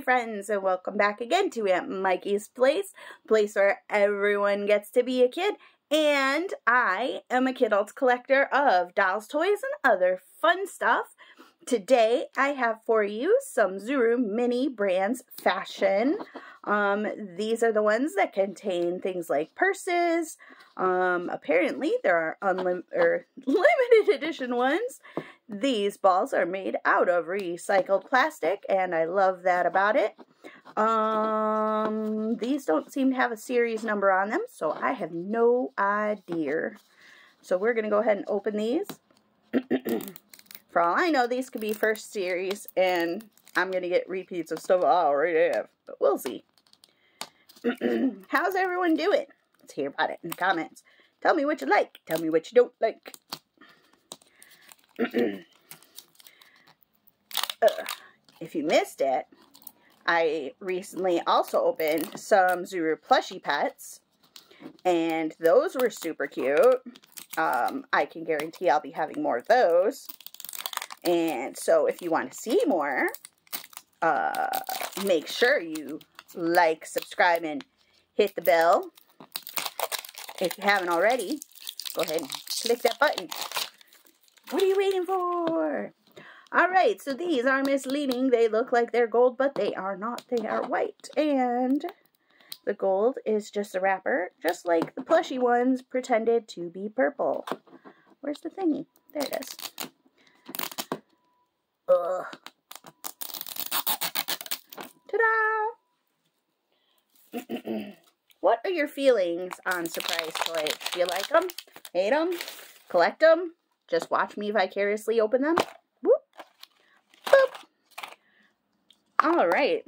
friends, and welcome back again to Aunt Mikie's Place, place where everyone gets to be a kid, and I am a kid kidult collector of dolls, toys, and other fun stuff. Today, I have for you some Zuru Mini Brands Fashion. Um, these are the ones that contain things like purses. Um, apparently, there are unlim or limited edition ones these balls are made out of recycled plastic, and I love that about it. Um, these don't seem to have a series number on them, so I have no idea. So we're going to go ahead and open these. For all I know, these could be first series, and I'm going to get repeats of stuff I already have, but we'll see. How's everyone doing? Let's hear about it in the comments. Tell me what you like. Tell me what you don't like. If you missed it, I recently also opened some Zuru plushie pets, and those were super cute. Um, I can guarantee I'll be having more of those. And so if you want to see more, uh, make sure you like, subscribe, and hit the bell. If you haven't already, go ahead and click that button. What are you waiting for? Alright, so these are misleading. They look like they're gold, but they are not. They are white. And the gold is just a wrapper, just like the plushy ones pretended to be purple. Where's the thingy? There it is. Ugh. Ta-da! what are your feelings on surprise toys? Do you like them? Hate them? Collect them? Just watch me vicariously open them? All right.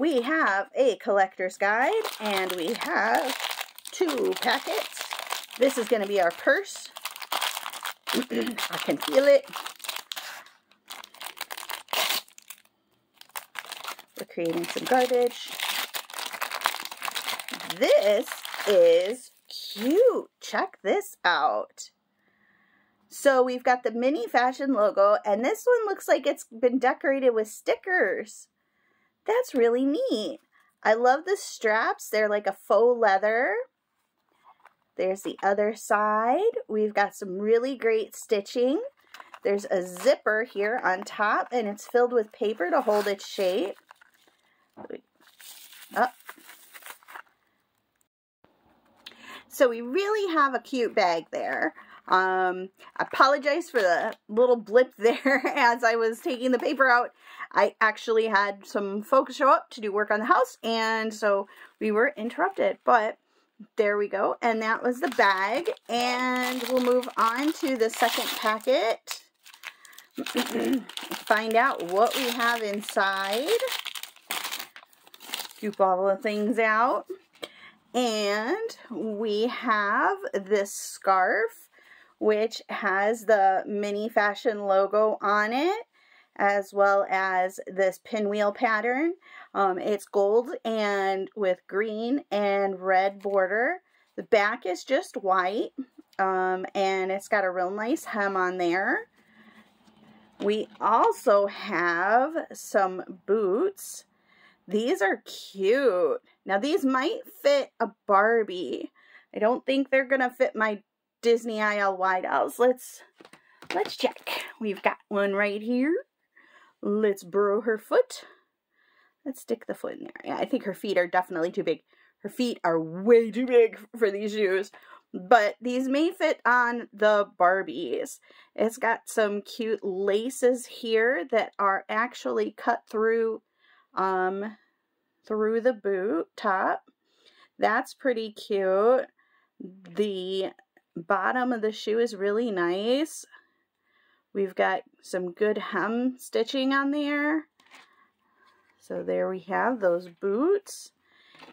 We have a collector's guide and we have two packets. This is going to be our purse. I can feel it. We're creating some garbage. This is cute. Check this out. So we've got the mini fashion logo, and this one looks like it's been decorated with stickers. That's really neat. I love the straps. They're like a faux leather. There's the other side. We've got some really great stitching. There's a zipper here on top, and it's filled with paper to hold its shape. Up. So we really have a cute bag there. Um, I apologize for the little blip there as I was taking the paper out. I actually had some folks show up to do work on the house, and so we were interrupted. But there we go, and that was the bag. And we'll move on to the second packet. Find out what we have inside. Scoop all the things out. And we have this scarf which has the mini fashion logo on it as well as this pinwheel pattern. Um, it's gold and with green and red border. The back is just white um, and it's got a real nice hem on there. We also have some boots. These are cute. Now these might fit a Barbie. I don't think they're going to fit my Disney ILY dolls. Let's, let's check. We've got one right here. Let's burrow her foot. Let's stick the foot in there. Yeah, I think her feet are definitely too big. Her feet are way too big for these shoes. But these may fit on the Barbies. It's got some cute laces here that are actually cut through um, through the boot top. That's pretty cute. The bottom of the shoe is really nice. We've got some good hem stitching on there. So there we have those boots.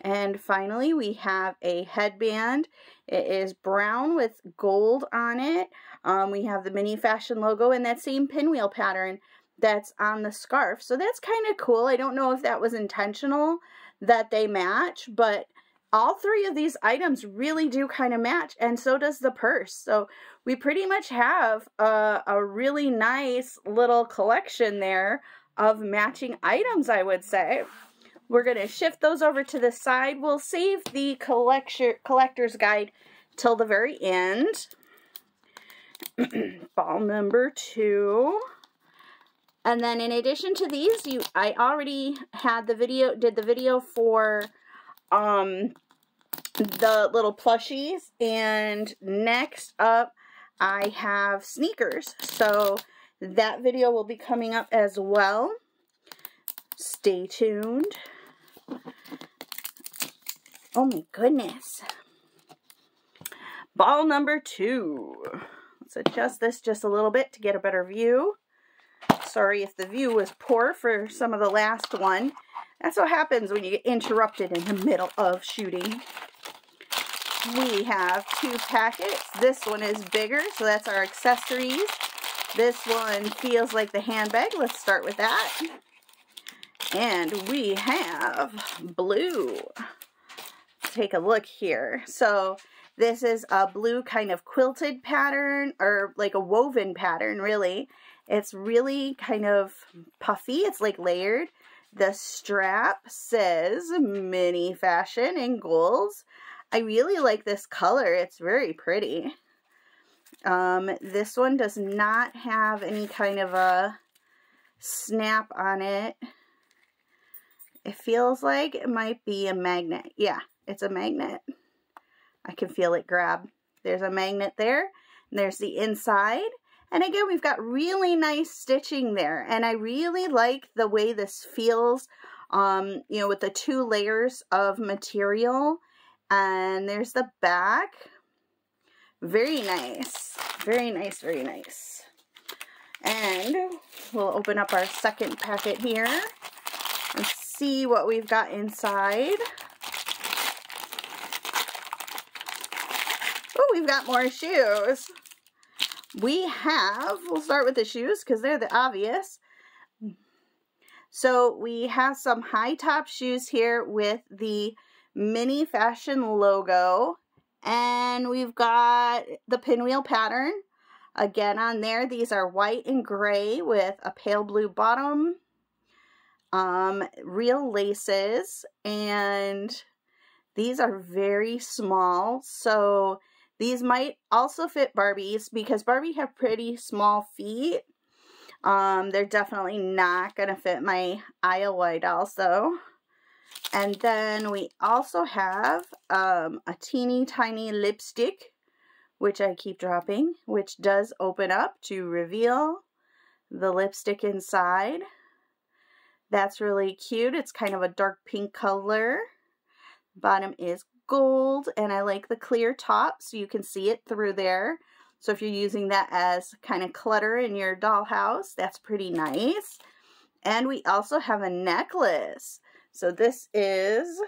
And finally, we have a headband. It is brown with gold on it. Um, we have the mini fashion logo and that same pinwheel pattern that's on the scarf. So that's kind of cool. I don't know if that was intentional that they match, but all three of these items really do kind of match and so does the purse. So we pretty much have a, a really nice little collection there of matching items, I would say. We're going to shift those over to the side. We'll save the collector, collector's guide till the very end. Ball number two. And then in addition to these, you I already had the video, did the video for um, the little plushies. And next up, I have sneakers. So that video will be coming up as well. Stay tuned. Oh my goodness. Ball number two. Let's adjust this just a little bit to get a better view. Sorry if the view was poor for some of the last one. That's what happens when you get interrupted in the middle of shooting. We have two packets. This one is bigger, so that's our accessories. This one feels like the handbag. Let's start with that. And we have blue. Take a look here. So this is a blue kind of quilted pattern or like a woven pattern really. It's really kind of puffy. It's like layered. The strap says mini fashion in golds. I really like this color. It's very pretty. Um, this one does not have any kind of a snap on it. It feels like it might be a magnet. Yeah, it's a magnet. I can feel it grab. There's a magnet there. And there's the inside. And again, we've got really nice stitching there. And I really like the way this feels, um, you know, with the two layers of material. And there's the back. Very nice. Very nice, very nice. And we'll open up our second packet here and see what we've got inside. Oh, we've got more shoes. We have, we'll start with the shoes because they're the obvious. So we have some high top shoes here with the mini fashion logo. And we've got the pinwheel pattern. Again on there, these are white and gray with a pale blue bottom. Um, real laces. And these are very small. So these might also fit Barbies because Barbie have pretty small feet. Um, they're definitely not going to fit my Iowa dolls though. And then we also have um, a teeny tiny lipstick, which I keep dropping, which does open up to reveal the lipstick inside. That's really cute. It's kind of a dark pink color. Bottom is gold and I like the clear top so you can see it through there. So if you're using that as kind of clutter in your dollhouse, that's pretty nice. And we also have a necklace. So this is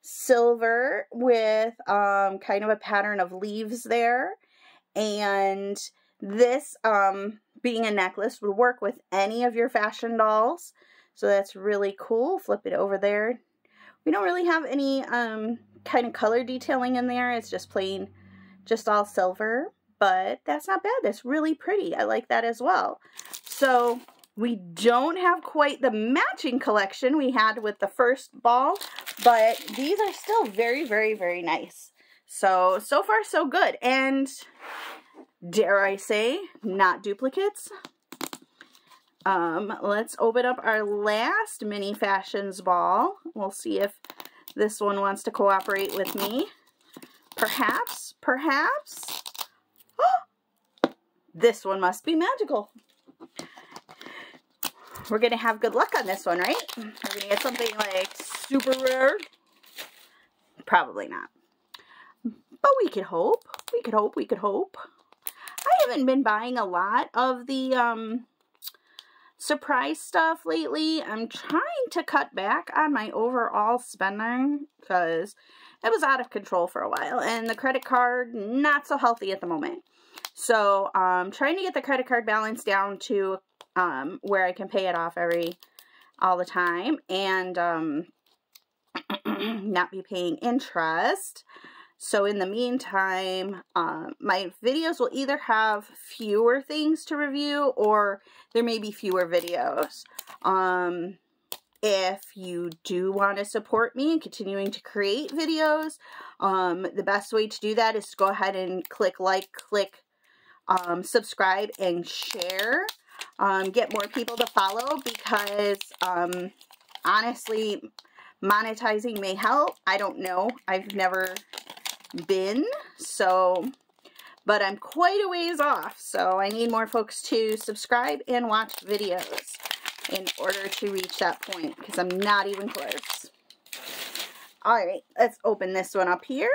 silver with um, kind of a pattern of leaves there. And this, um, being a necklace, would work with any of your fashion dolls. So that's really cool. Flip it over there. We don't really have any um, kind of color detailing in there. It's just plain, just all silver. But that's not bad. That's really pretty. I like that as well. So we don't have quite the matching collection we had with the first ball, but these are still very, very, very nice. So, so far so good. And dare I say, not duplicates. Um, let's open up our last mini fashions ball. We'll see if this one wants to cooperate with me. Perhaps, perhaps. this one must be magical. We're going to have good luck on this one, right? We're going to get something like super rare. Probably not. But we could hope. We could hope. We could hope. I haven't been buying a lot of the um, surprise stuff lately. I'm trying to cut back on my overall spending because it was out of control for a while. And the credit card, not so healthy at the moment. So I'm um, trying to get the credit card balance down to um, where I can pay it off every, all the time. And um, not be paying interest. So in the meantime, um, my videos will either have fewer things to review or there may be fewer videos. Um, if you do want to support me in continuing to create videos, um, the best way to do that is to go ahead and click like, click um, subscribe, and share. Um, get more people to follow because um, honestly, monetizing may help. I don't know. I've never been, so, but I'm quite a ways off, so I need more folks to subscribe and watch videos in order to reach that point because I'm not even close. Alright, let's open this one up here.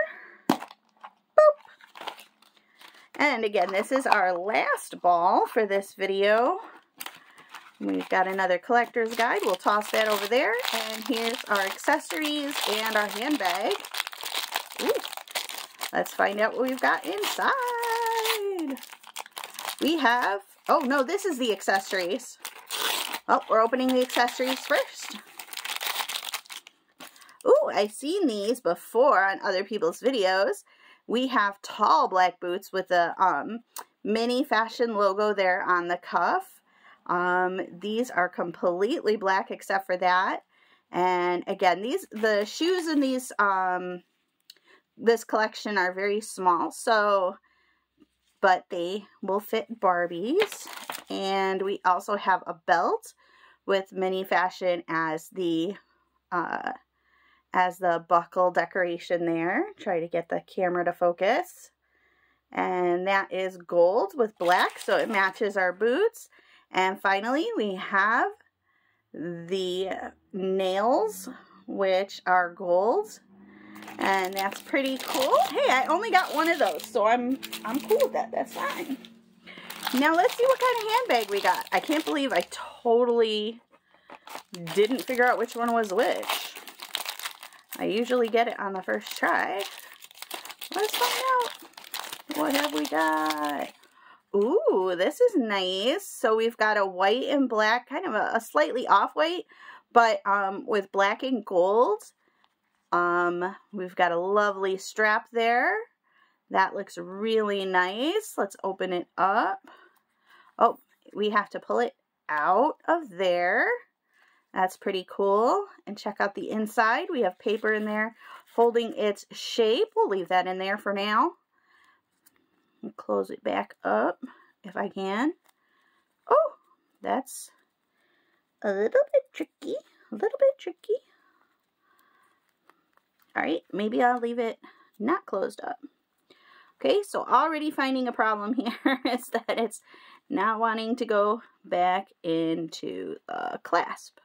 And again, this is our last ball for this video. We've got another collector's guide. We'll toss that over there. And here's our accessories and our handbag. Ooh. Let's find out what we've got inside. We have, oh no, this is the accessories. Oh, we're opening the accessories first. Ooh, I've seen these before on other people's videos. We have tall black boots with a um, mini fashion logo there on the cuff. Um, these are completely black except for that. And again, these the shoes in these um, this collection are very small, so but they will fit Barbies. And we also have a belt with mini fashion as the uh, as the buckle decoration there. Try to get the camera to focus. And that is gold with black, so it matches our boots. And finally, we have the nails, which are gold. And that's pretty cool. Hey, I only got one of those, so I'm I'm cool with that. That's fine. Now let's see what kind of handbag we got. I can't believe I totally didn't figure out which one was which. I usually get it on the first try. Let's find out. What have we got? Ooh, this is nice. So we've got a white and black, kind of a, a slightly off-white, but um, with black and gold. Um, we've got a lovely strap there. That looks really nice. Let's open it up. Oh, we have to pull it out of there. That's pretty cool. And check out the inside. We have paper in there holding its shape. We'll leave that in there for now and close it back up if I can. Oh, that's a little bit tricky, a little bit tricky. All right, maybe I'll leave it not closed up. Okay, so already finding a problem here is that it's not wanting to go back into the clasp.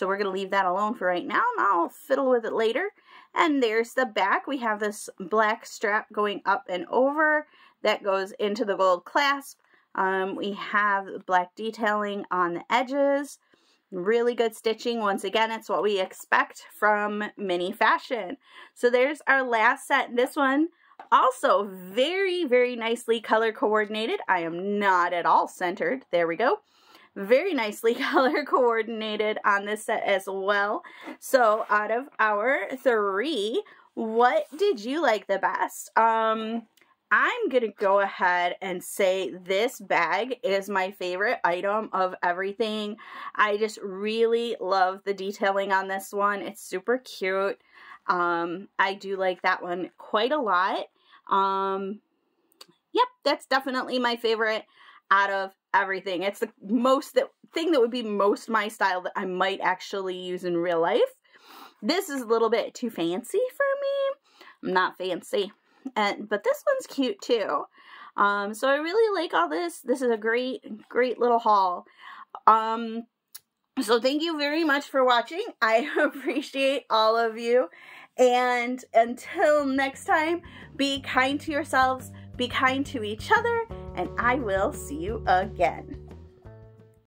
So we're going to leave that alone for right now, and I'll fiddle with it later. And there's the back. We have this black strap going up and over, that goes into the gold clasp. Um, we have black detailing on the edges. Really good stitching. Once again, it's what we expect from Mini Fashion. So there's our last set. This one also very, very nicely color coordinated. I am not at all centered. There we go. Very nicely color coordinated on this set as well. So out of our three, what did you like the best? Um, I'm going to go ahead and say this bag is my favorite item of everything. I just really love the detailing on this one. It's super cute. Um, I do like that one quite a lot. Um, yep, that's definitely my favorite out of everything. It's the most that thing that would be most my style that I might actually use in real life. This is a little bit too fancy for me. I'm not fancy and but this one's cute too. Um, so I really like all this. This is a great, great little haul. Um, so thank you very much for watching. I appreciate all of you. And until next time, be kind to yourselves, be kind to each other, and I will see you again.